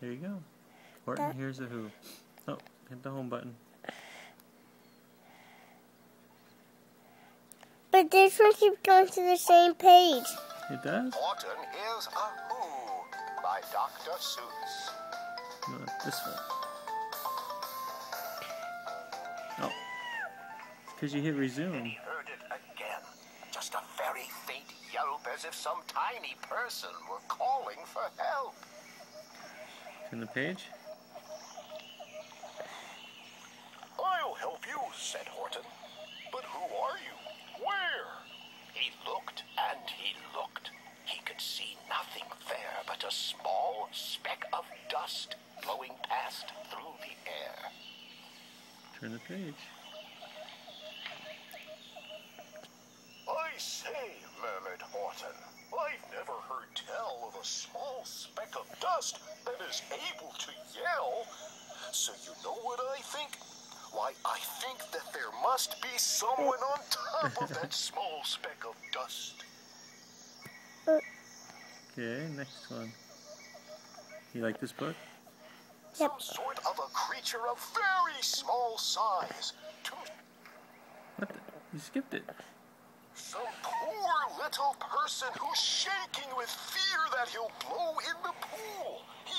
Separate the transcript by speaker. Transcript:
Speaker 1: There you go. Horton,
Speaker 2: That-
Speaker 1: here's a who. Oh, hit the home button.
Speaker 2: But this one keeps going to the same page.
Speaker 1: It does?
Speaker 3: Horton is a Who by Dr. Seuss.
Speaker 1: No, this one. Oh. Because you hit resume.
Speaker 3: He heard it again. Just a very faint yelp as if some tiny person were calling for help.
Speaker 1: Turn the page.
Speaker 3: I'll help you, said Horton. But who are you? Where? He looked and he looked. He could see nothing there but a small speck of dust blowing past through the air.
Speaker 1: Turn the page.
Speaker 3: I say, murmured Horton, never heard tell of a small speck of dust that is able to yell. So you know what I think? Why, I think that there must be someone on top of that small speck of dust.
Speaker 1: Okay, next one. You like this book?
Speaker 2: Yep.
Speaker 3: Some sort of a creature of very small size. To
Speaker 1: What the? You skipped it.
Speaker 3: some poor little person who's shaking with fear that he'll blow in the pool. He